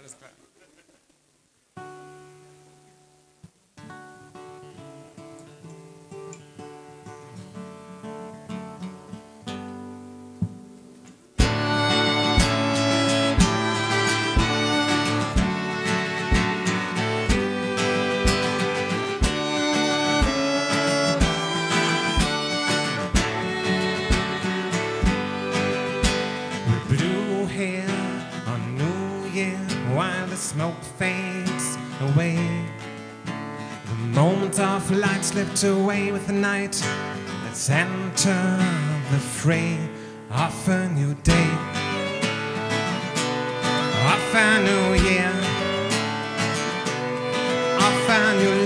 understand? smoke fades away. The moment of light slipped away with the night. Let's enter the fray of a new day, of a new year, of a new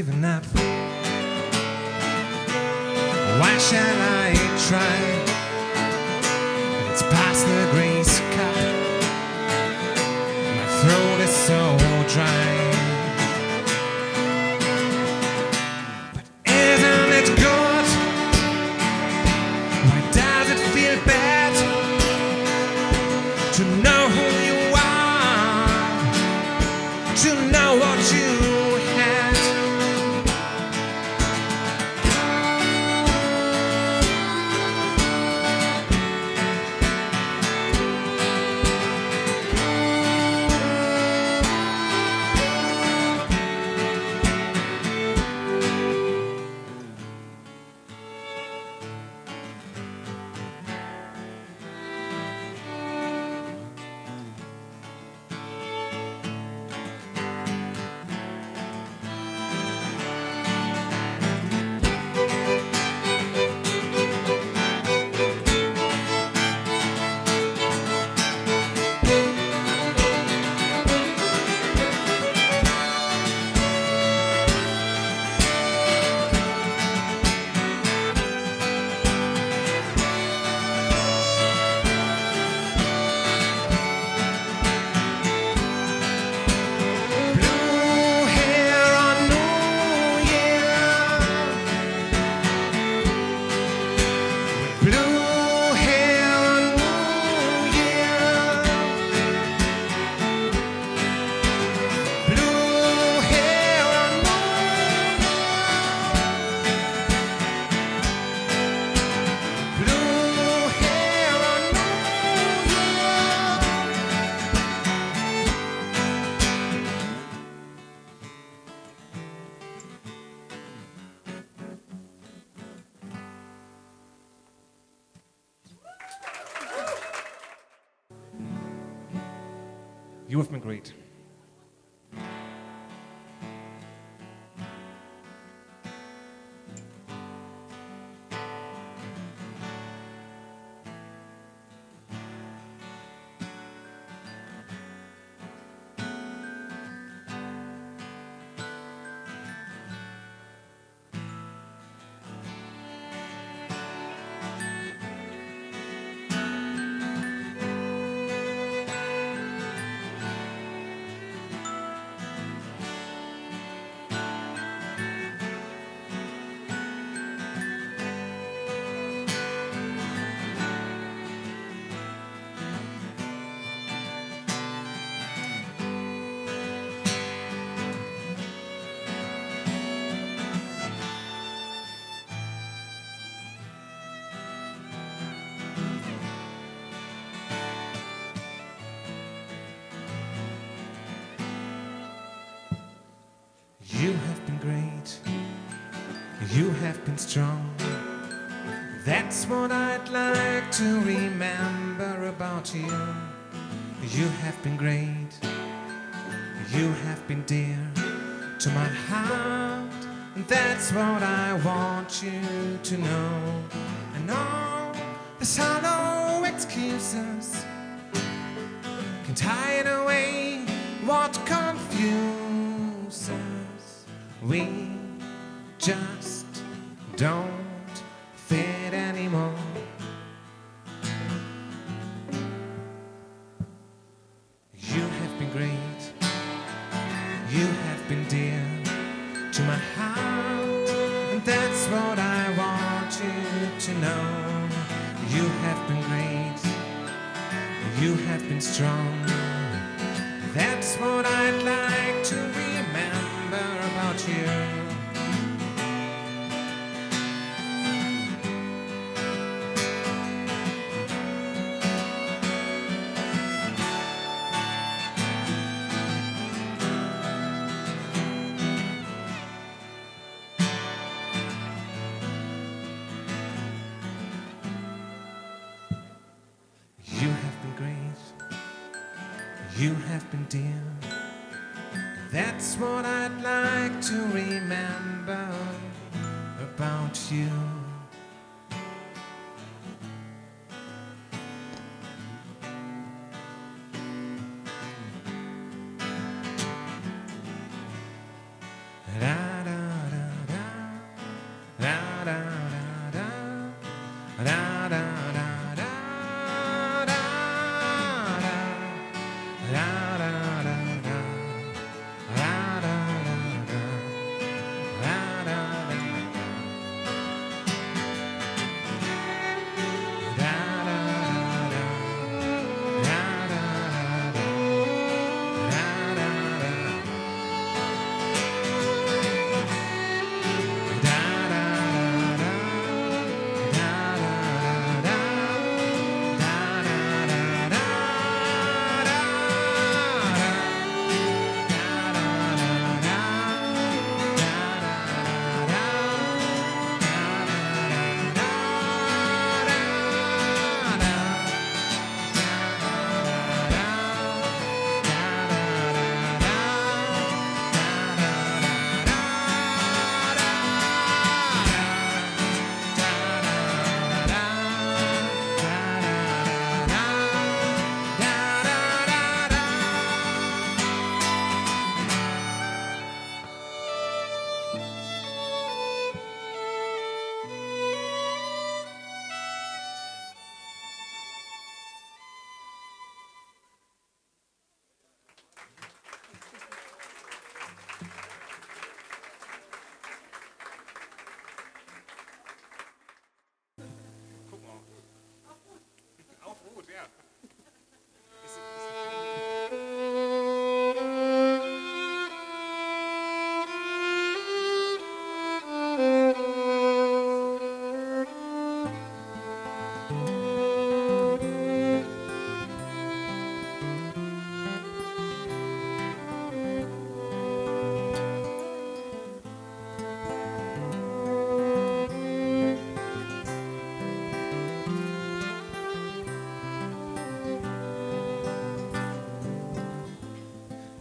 given You have been great. You have been strong. That's what I'd like to remember about you. You have been great. You have been dear to my heart. That's what I want you to know. And all this hollow excuses can tide away what confuses. We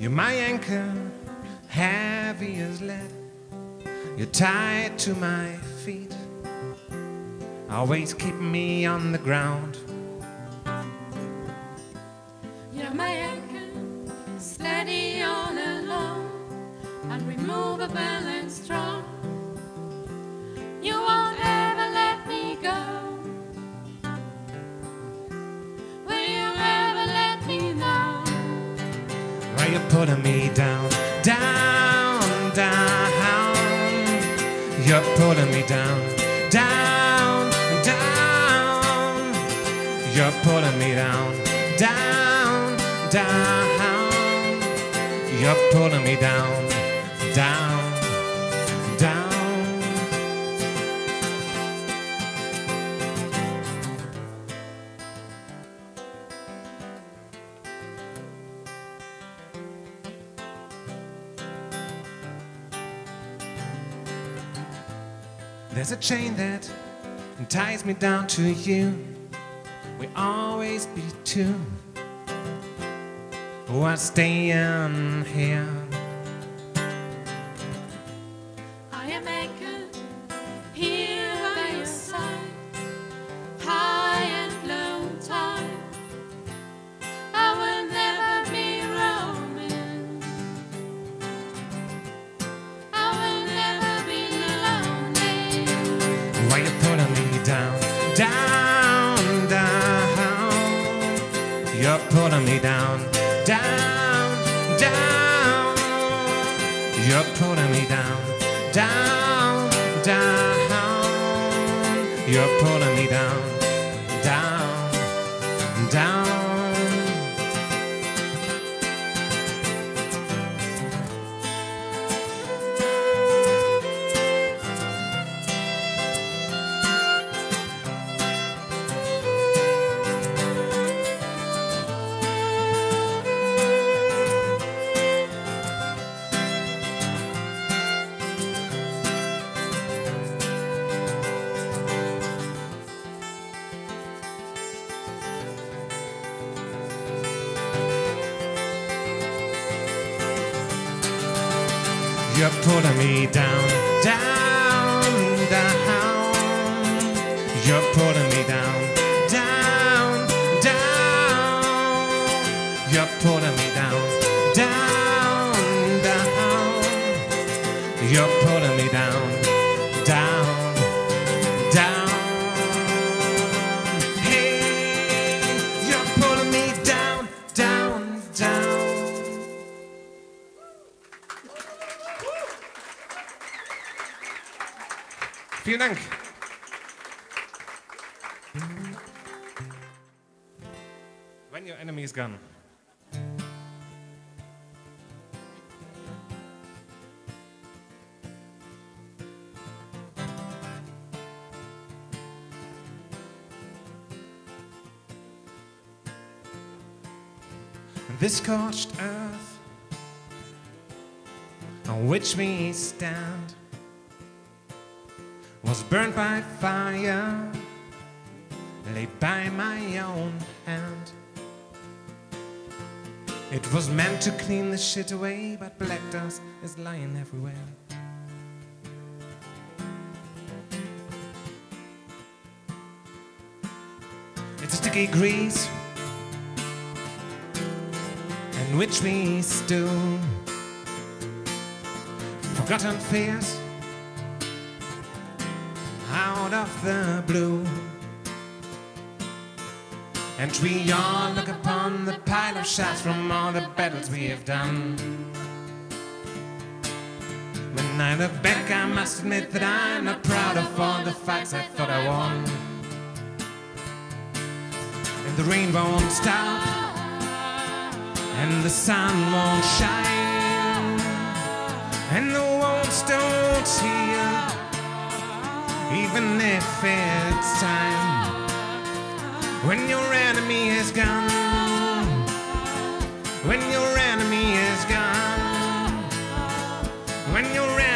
You're my anchor, heavy as lead. You're tied to my feet, always keep me on the ground. You're my anchor, steady all along, unremovable and strong. Pulling me down, down, down? You're pulling me down, down, down. You're pulling me down, down, down. You're pulling me down, down. Me down to you. We always be two. What's staying here? Scorched earth on which we stand was burned by fire, laid by my own hand. It was meant to clean the shit away, but black dust is lying everywhere. It's a sticky grease in which we stew. Forgotten fears out of the blue. And we all look upon the pile of shots from all the battles we have done. When I look back, I must admit that I'm not proud of all the fights I thought I won. And the rain won't stop, and the sun won't shine, and the wounds don't heal even if it's time. When your enemy is gone, when your enemy is gone, when your enemy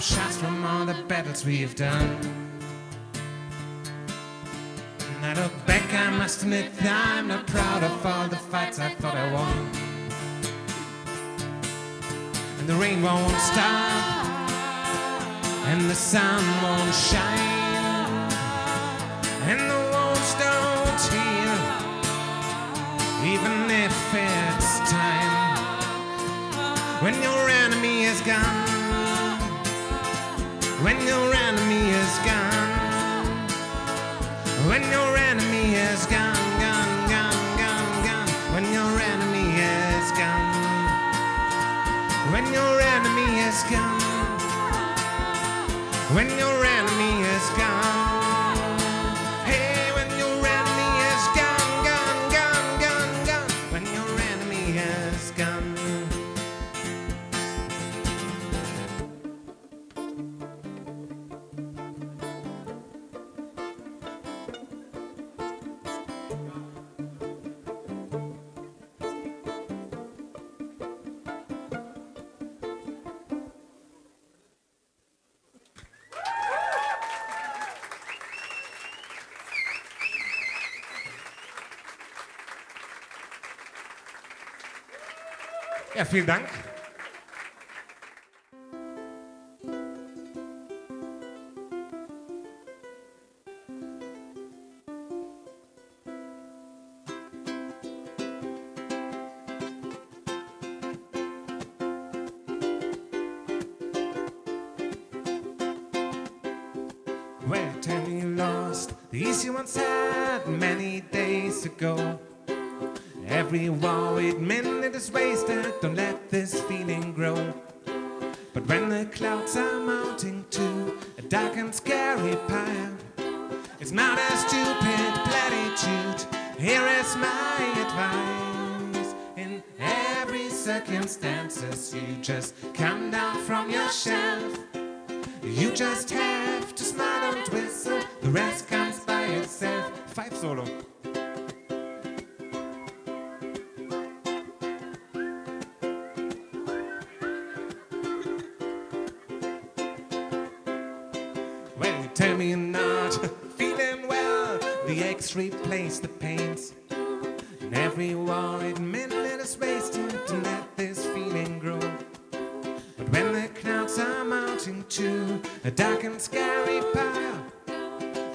shots from all the battles we've done. And I look back, I must admit I'm not proud of all the fights I thought I won. And the rain won't stop, and the sun won't shine, and the wounds don't heal, even if it's time. When your enemy is gone, when your enemy is gone, when your enemy is gone, gone, gone, gone, gone, when your enemy is gone, when your enemy is gone, when your enemy Ja, vielen Dank. Replace the pains. And every worried minute is wasted to let this feeling grow. But when the clouds are mounting to a dark and scary pile,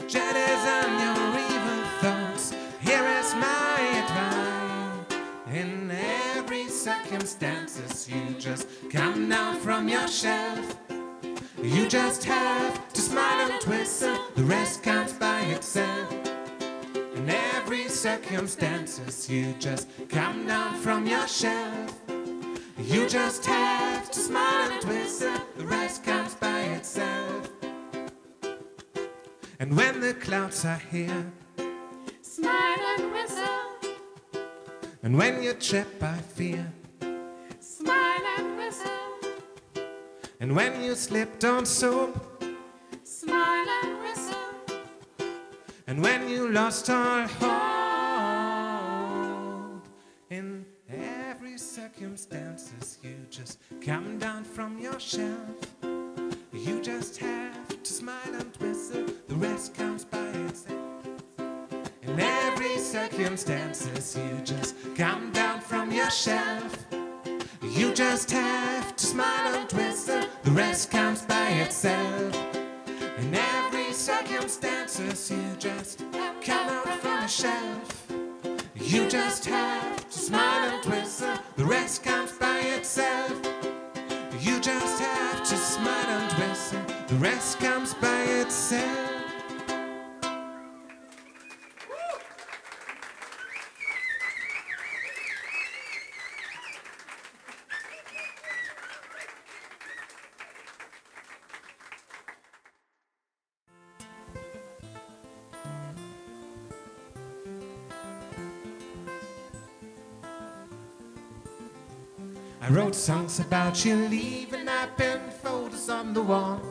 shadows on your evil thoughts, here is my advice. In every circumstances, you just come down from your shelf. You just have to smile and whistle, circumstances, you just come down from your shelf. You just have to smile and whistle, the rest comes by itself. And when the clouds are here, Smile and whistle, and when you're trapped by fear, smile and whistle, and when you slipped on soap, smile and whistle, and when you lost all hope, leaving, I pinned photos on the wall.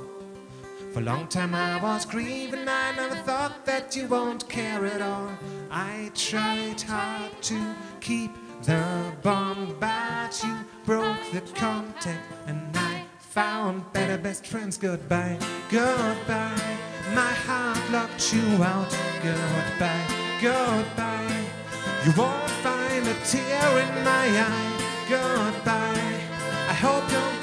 For a long time I was grieving, I never thought that you won't care at all. I tried hard to keep the bomb, but you broke the contact, and I found better best friends. Goodbye, goodbye. My heart locked you out. Goodbye, goodbye. You won't find a tear in my eye. Goodbye. I hope won't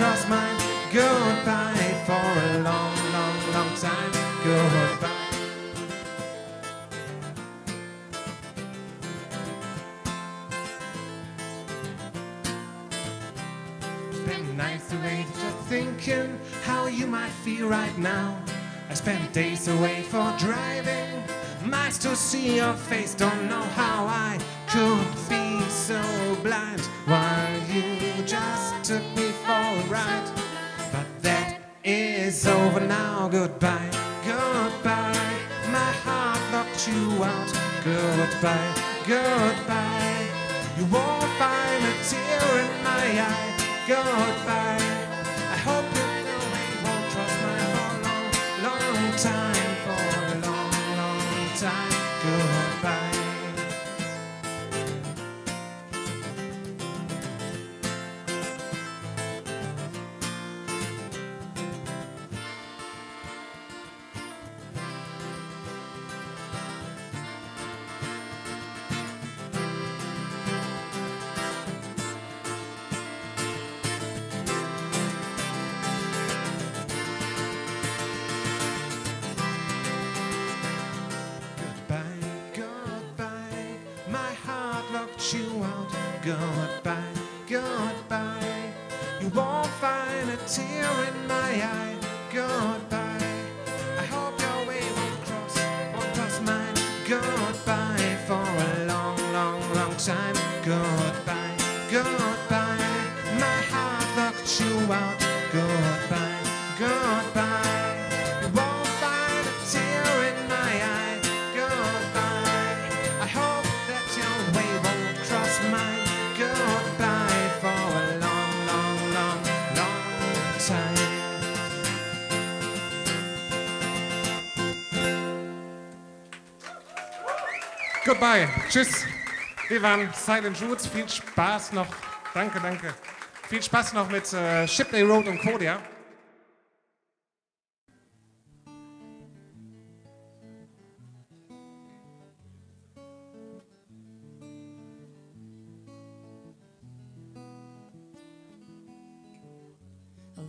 trust mine. Goodbye for a long, long, long time. Goodbye. Spend nights away just thinking how you might feel right now. I spent days away for driving. Miles to see your face, don't know how I could be so blind while you just took me for a ride. But that is over now. Goodbye, goodbye. My heart locked you out. Goodbye, goodbye. You won't find a tear in my eye. Goodbye. Goodbye. Tschüss. Wir waren Silent Roots. Viel Spaß noch. Danke, danke. Viel Spaß noch mit äh, Shipley Road und Kodia.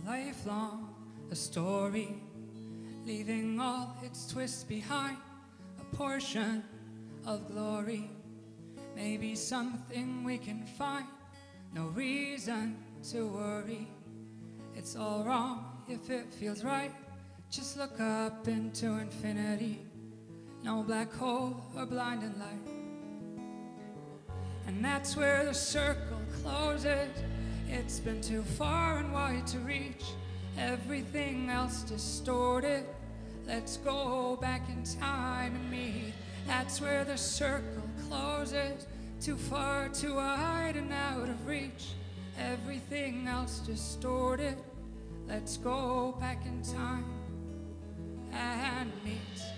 lifelong a story, leaving all its twists behind, a portion of glory, maybe something we can find, no reason to worry. It's all wrong if it feels right. Just look up into infinity, no black hole or blinding light. And that's where the circle closes. It's been too far and wide to reach. Everything else distorted. Let's go back in time and meet. That's where the circle closes. Too far, too wide, and out of reach. Everything else distorted. Let's go back in time and meet.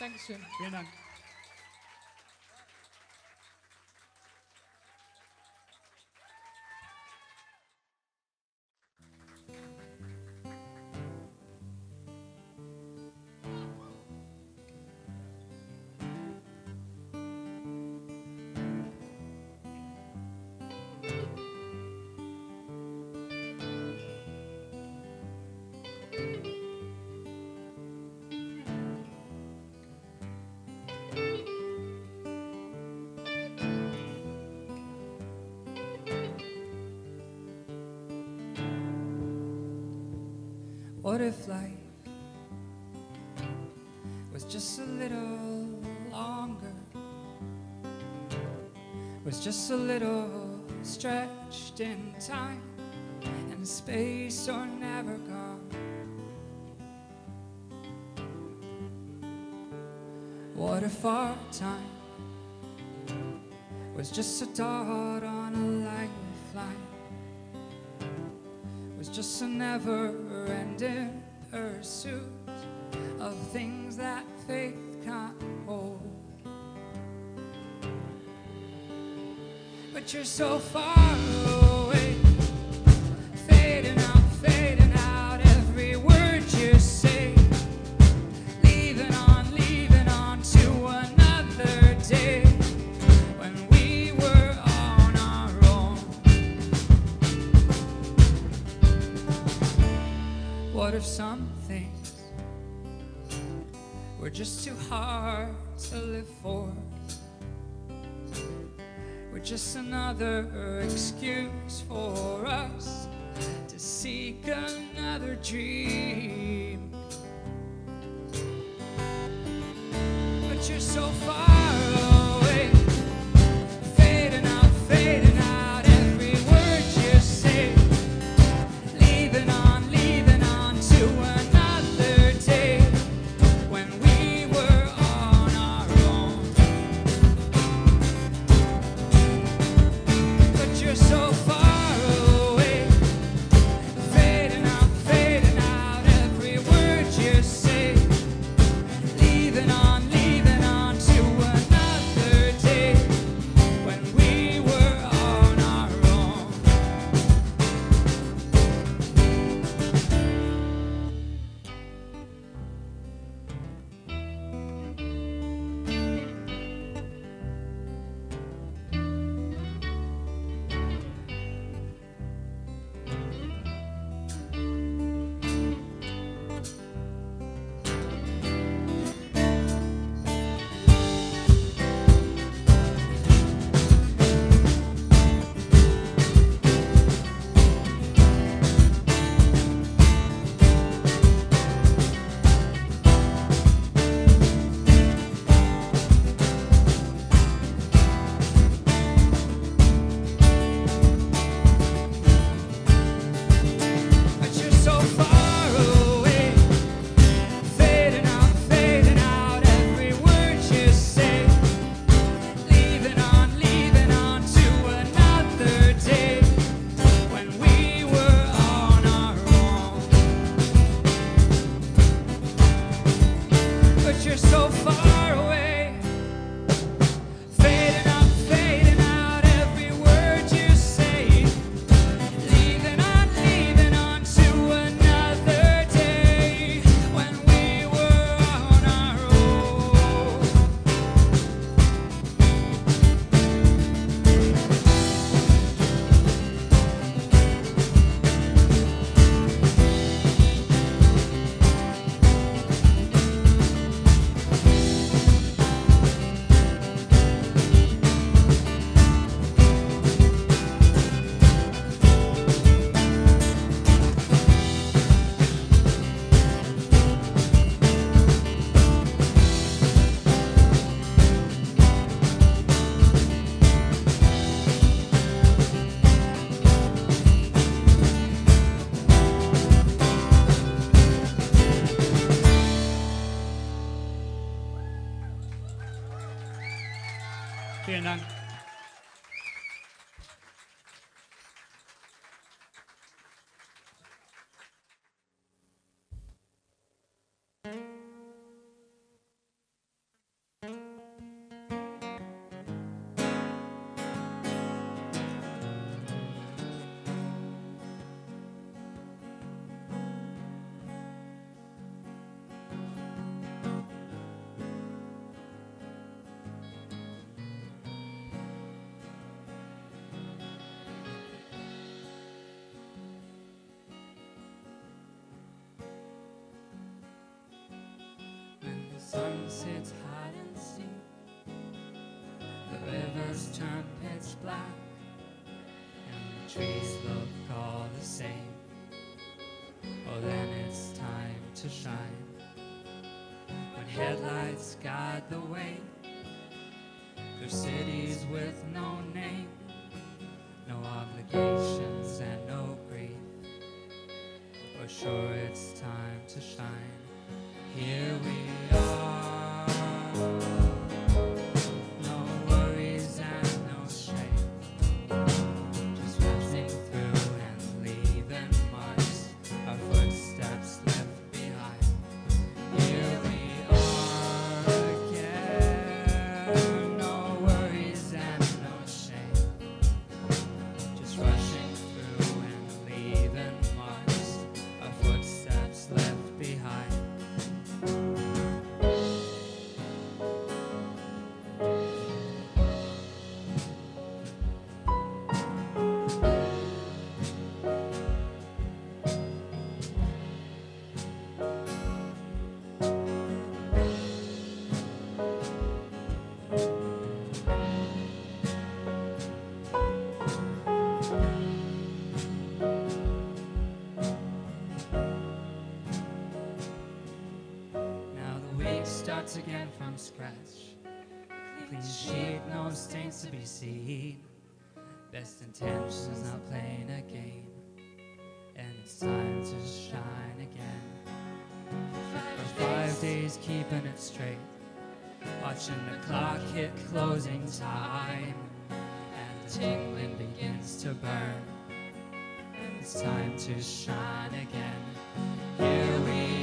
Dankeschön. Vielen Dank. What if life was just a little longer? Was just a little stretched in time and space or never gone? What if our time was just a dot on a lifeline? was just a never ending pursuit of things that faith can't hold. But you're so far away, just too hard to live for? Were just another excuse for us to seek another dream. But you're so far stars turn pitch black, and the trees look all the same. Oh, then it's time to shine. When headlights guide the way through cities with no name, no obligations and no grief. For sure, it's time to shine. Here we are. Starts again from scratch. Clean sheet, no stains to be seen. Best intentions now playing a game. And it's time to shine again. For five days keeping it straight. Watching the clock hit closing time. And the tingling begins to burn. And It's time to shine again. Here we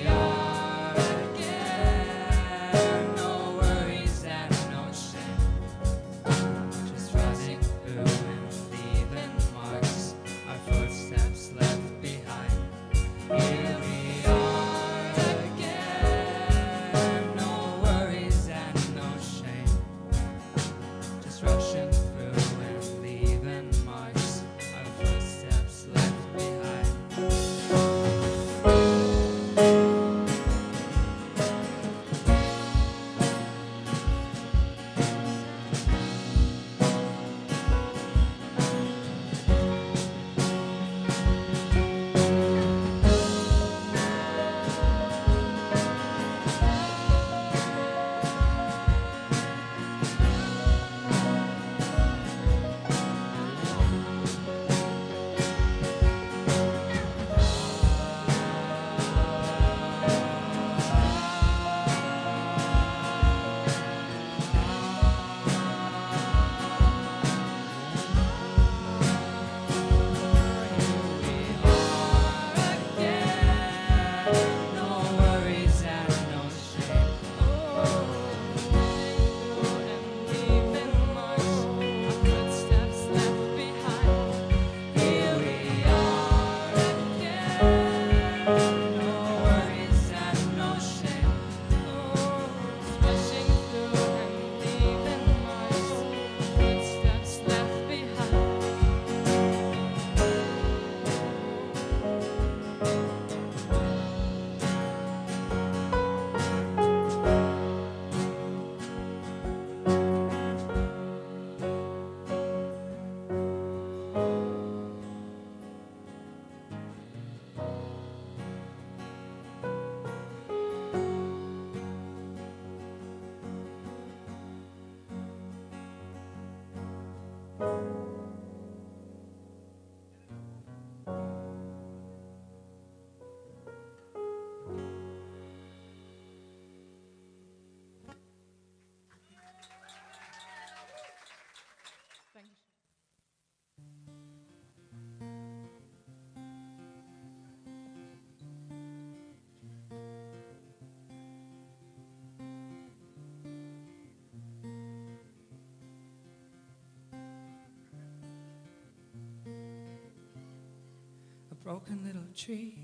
broken little tree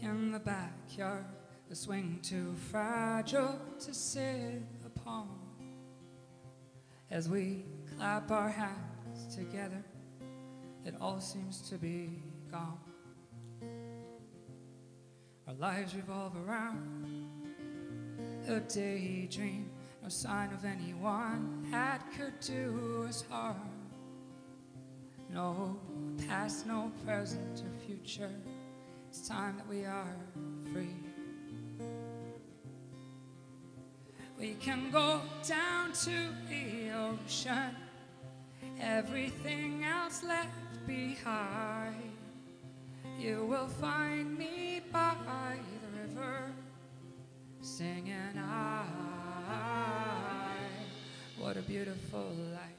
in the backyard, a swing too fragile to sit upon. As we clap our hands together, it all seems to be gone. Our lives revolve around a daydream, no sign of anyone that could do us harm. No past, no present or future. It's time that we are free. We can go down to the ocean, everything else left behind. You will find me by the river, singing I. What a beautiful life.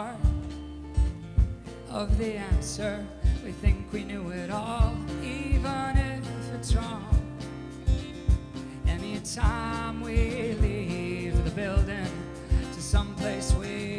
Given of the answer, we think we knew it all, even if it's wrong. Anytime we leave the building to someplace we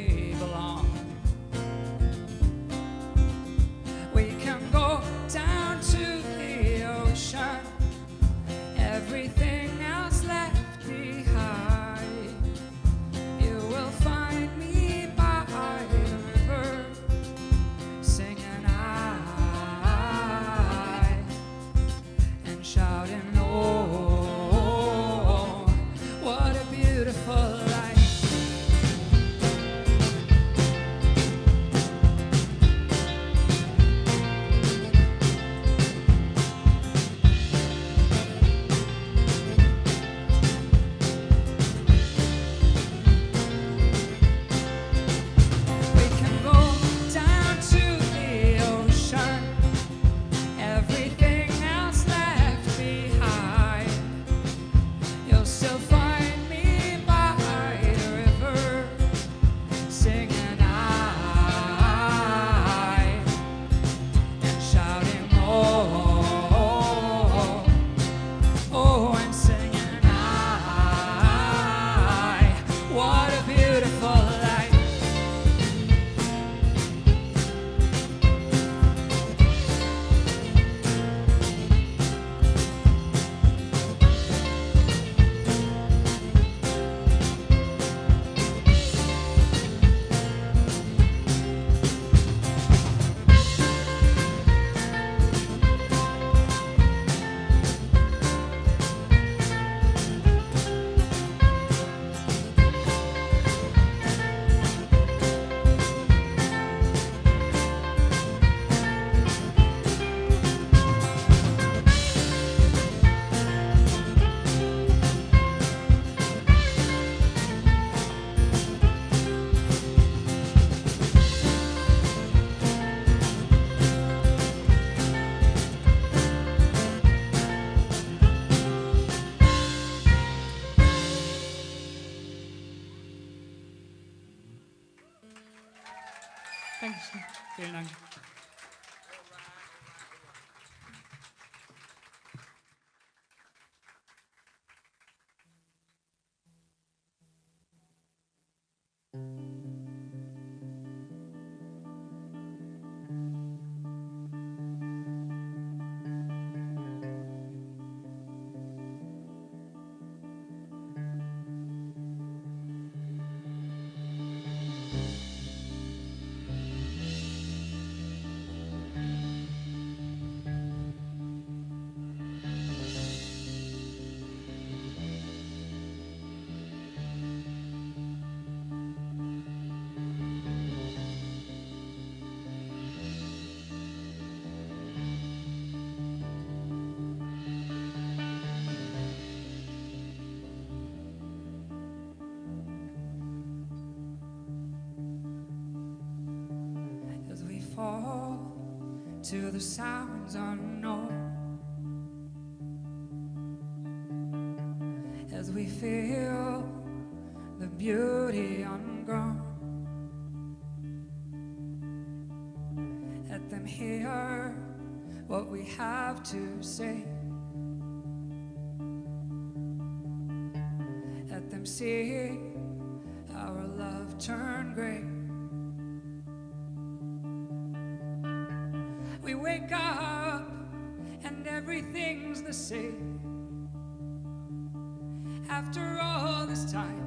to the sounds unknown. As we feel the beauty ungrown. Let them hear what we have to say. Let them see say after all this time?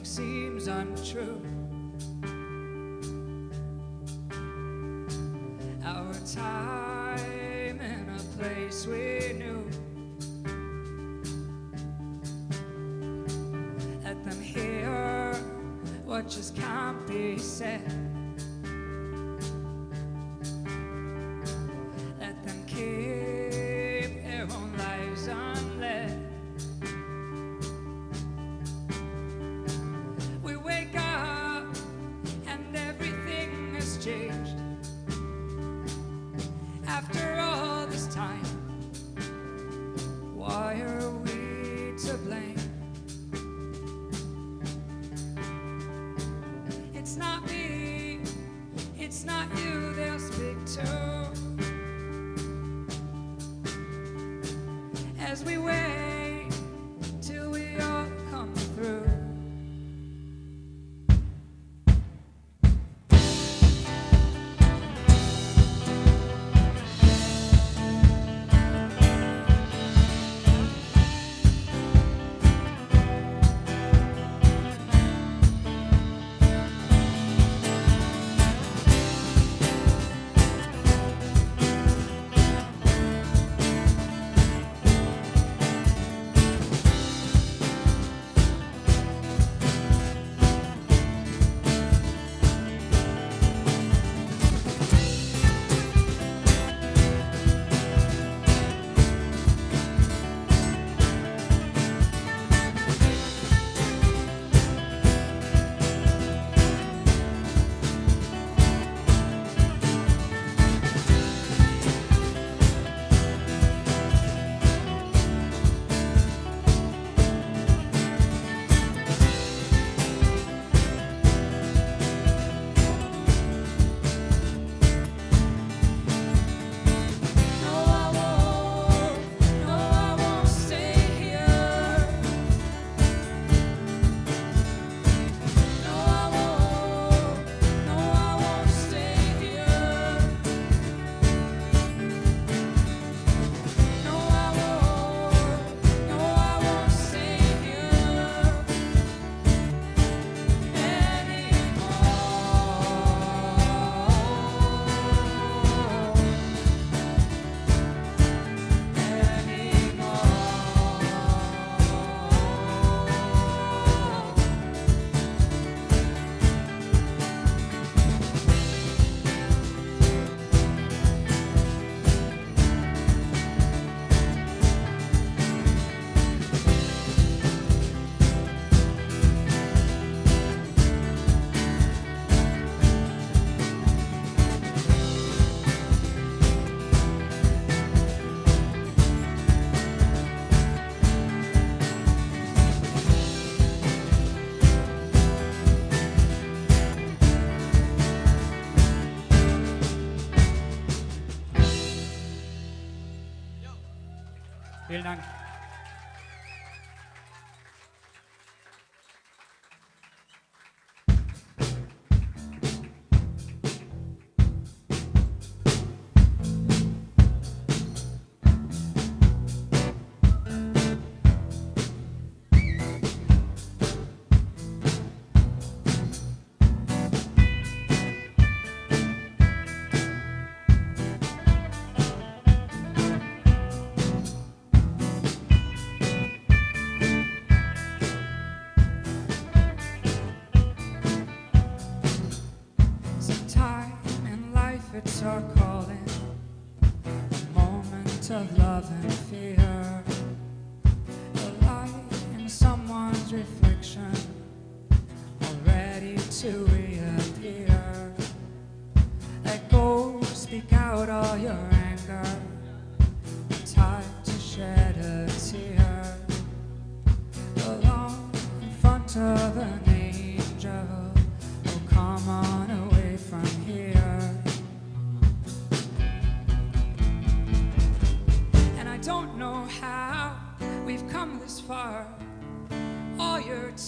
nothing seems untrue. Our time in a place we knew. Let them hear what just can't be said.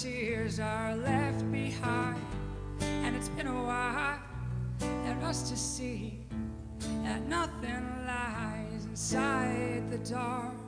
tears are left behind. And it's been a while for us to see that nothing lies inside the dark.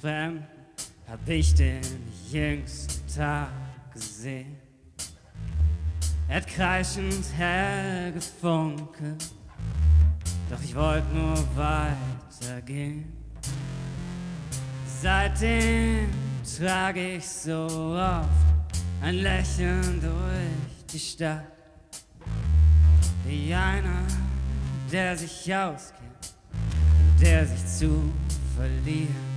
Fern hab ich den jüngsten Tag gesehen. Er hat kreischend hell hergefunkelt, doch ich wollte nur weitergehen. Seitdem trage ich so oft ein Lächeln durch die Stadt, wie einer, der sich auskennt, der sich zu verlieren.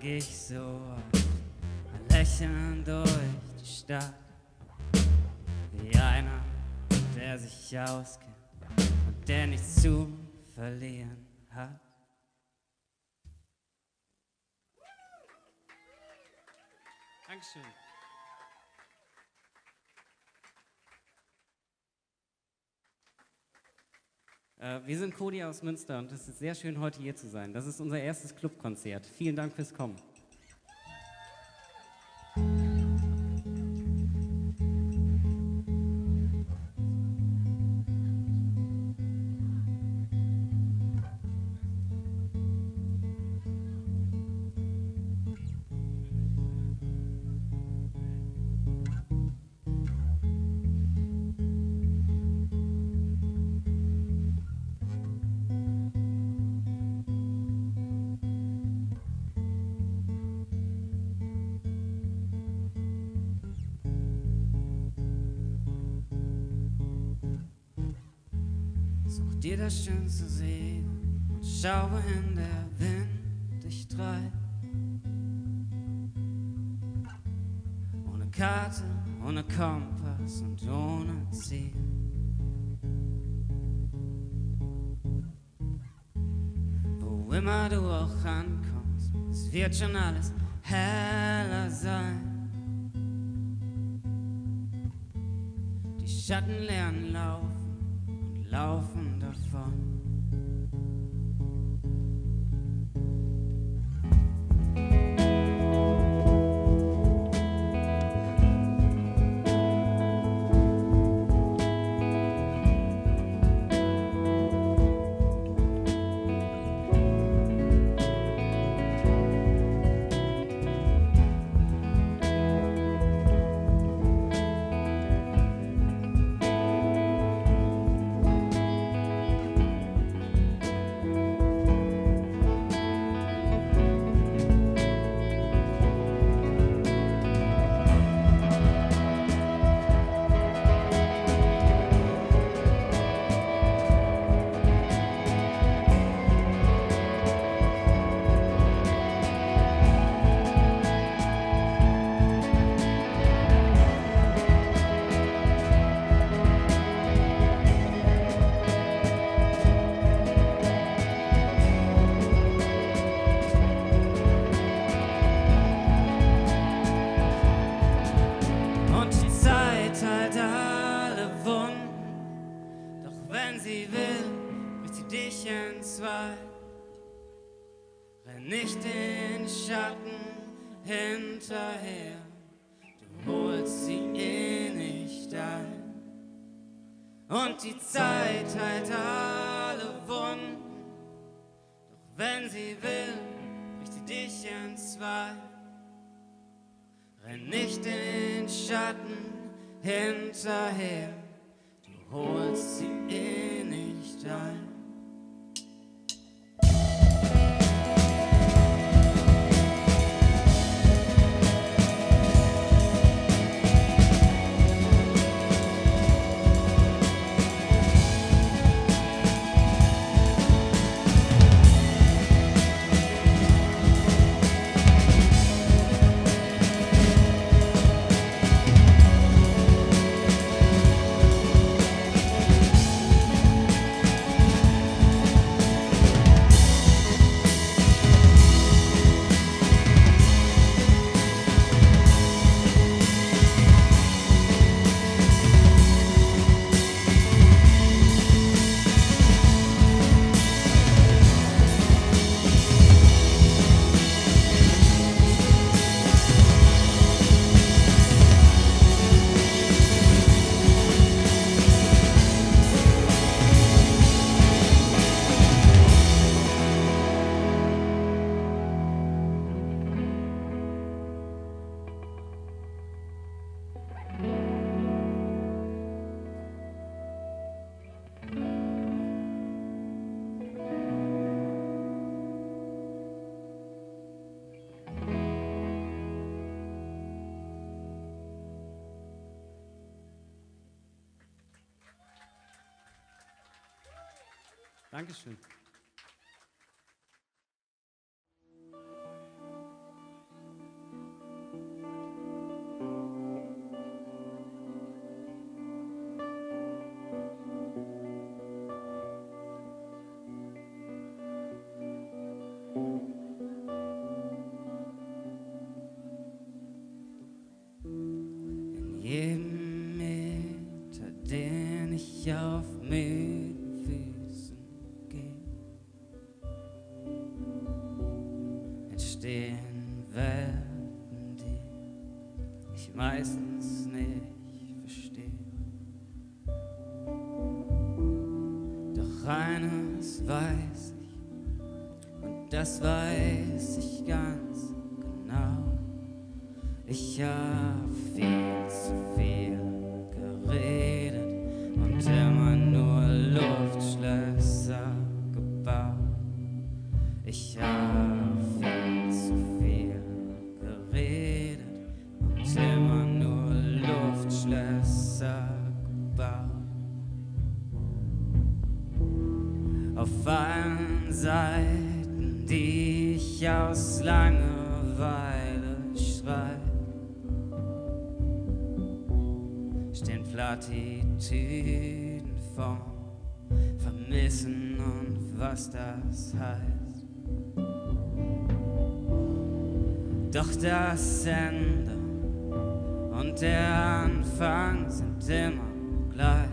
Trag ich so ein Lächeln durch die Stadt, wie einer, der sich auskennt und der nichts zu verlieren hat. Dankeschön. Wir sind Cody aus Münster und es ist sehr schön, heute hier zu sein. Das ist unser erstes Clubkonzert. Vielen Dank fürs Kommen. Such dir das schönste See und schau, wohin der Wind dich treibt. Ohne Karte, ohne Kompass und ohne Ziel. Wo immer du auch ankommst, es wird schon alles Schatten hinterher, du holst sie eh nicht ein. Und die Zeit heilt alle Wunden, doch wenn sie will, bricht sie dich in zwei. Renn nicht den Schatten hinterher, du holst sie eh nicht ein. Dankeschön. es heißt. Doch das Ende und der Anfang sind immer gleich.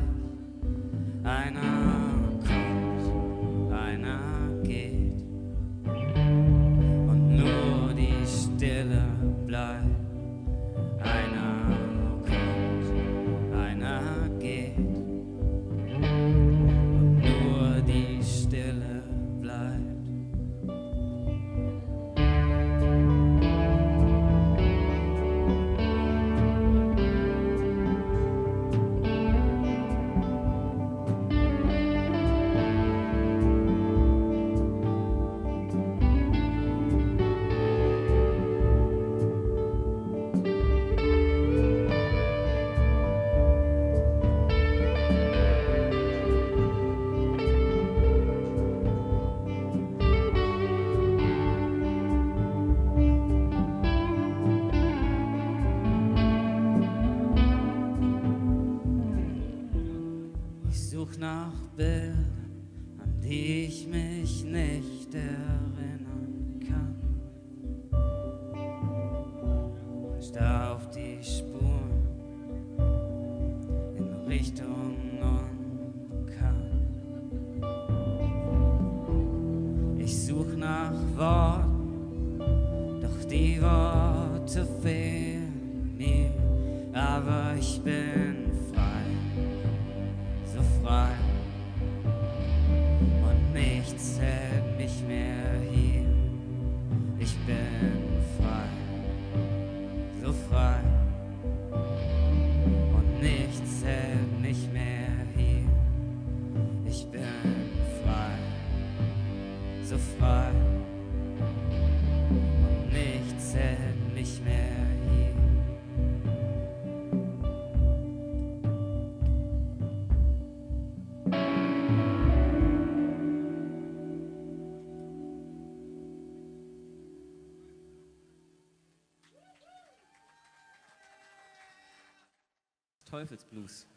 Teufelsblues.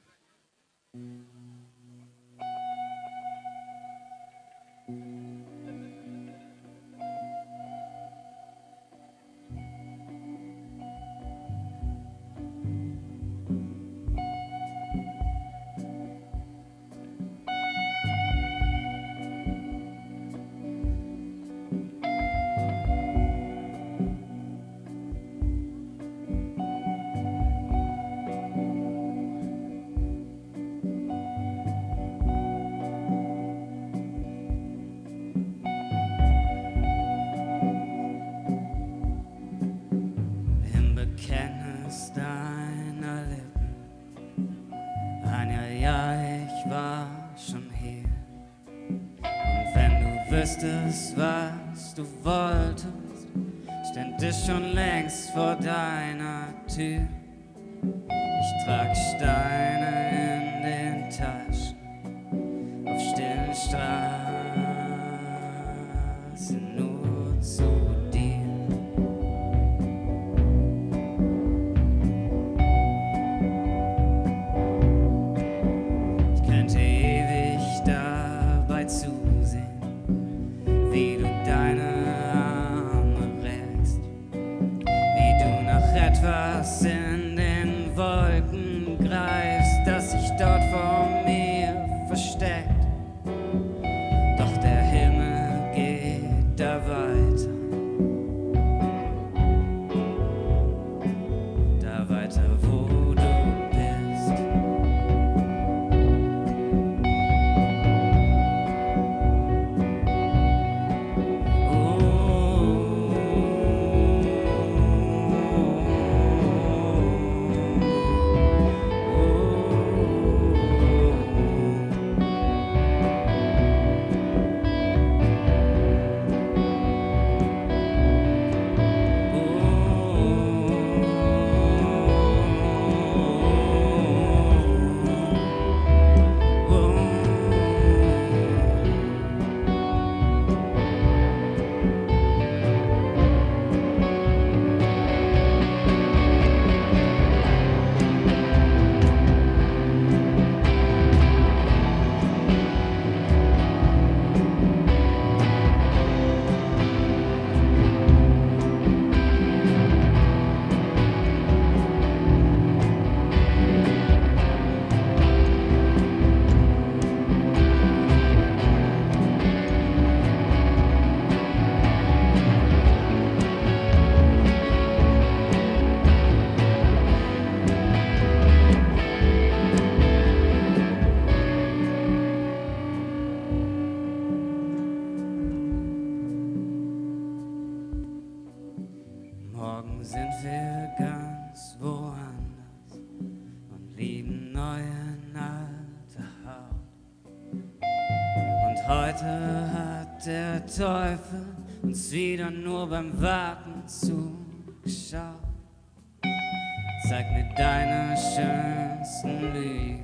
wusstest, was du wolltest, stand es schon längst vor deiner Tür. Verkäufer uns wieder nur beim Warten zugeschaut. Zeig mir deine schönsten Lügen.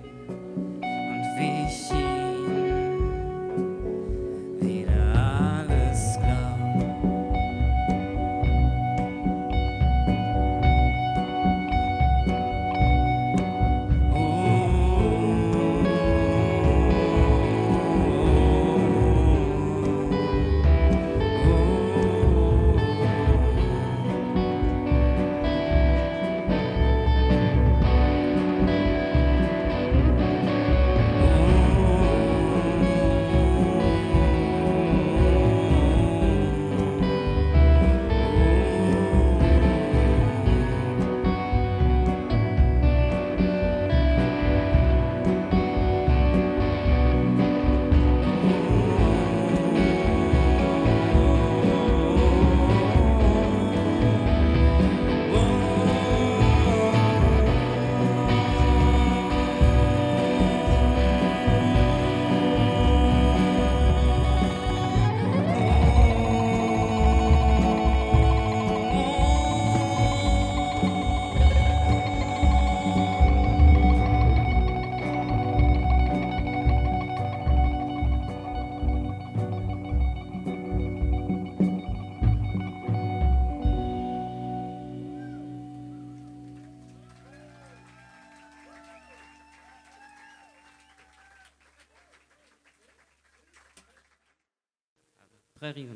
frères et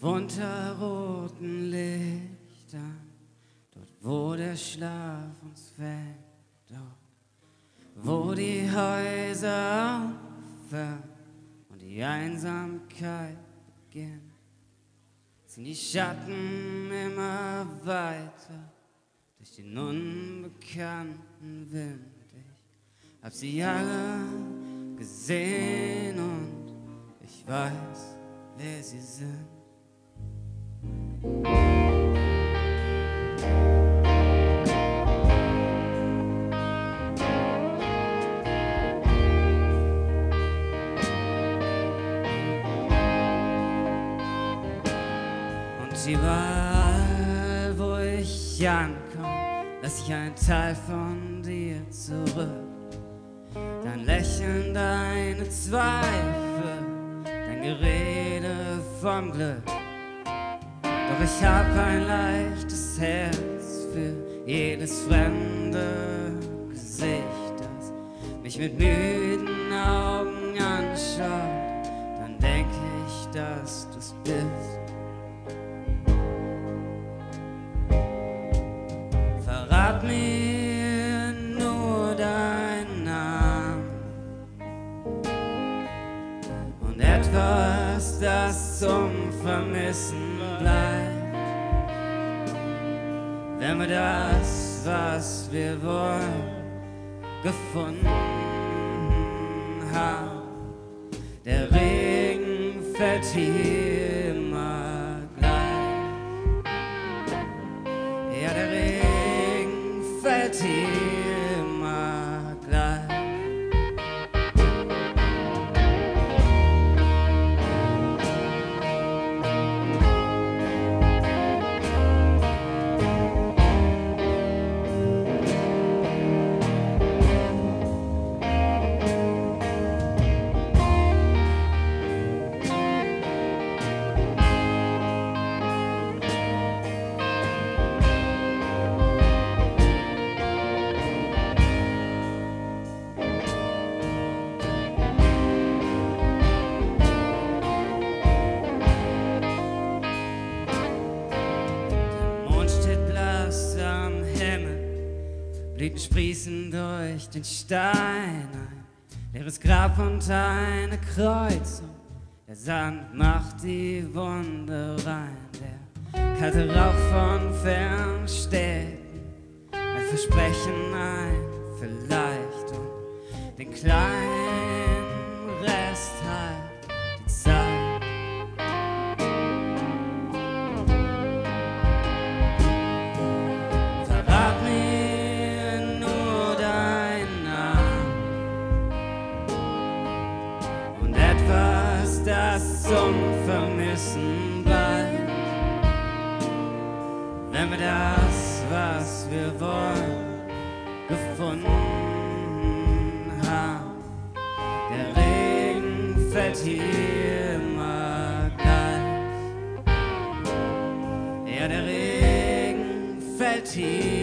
unter roten Lichtern, dort wo der Schlaf uns fällt, dort wo die Häuser aufhören und die Einsamkeit beginnt, sind die Schatten immer weiter durch den unbekannten Wind. Ich hab sie alle gesehen und ich weiß, wer sie sind. Und überall, wo ich ankomme, lass ich einen Teil von dir zurück. Dein Lächeln, deine Zweifel, dein Gerede vom Glück. Doch ich hab ein leichtes Herz für jedes fremde Gesicht, das mich mit müden Augen anschaut. Dann denk ich, dass du's bist. Verrat mir nur deinen Namen und etwas, das zum Vermissen Wenn wir das, was wir wollen, gefunden haben, der Regen fällt immer gleich. Ja, der Regen fällt hier den Stein. Ein leeres Grab und eine Kreuzung. Der Sand macht die Wunde rein. Der kalte Rauch von Fernstädten. Ein Versprechen, ein Vielleicht und den kleinen das, was wir wollen, gefunden haben, der Regen fällt hier immer gleich. Ja, der Regen fällt hier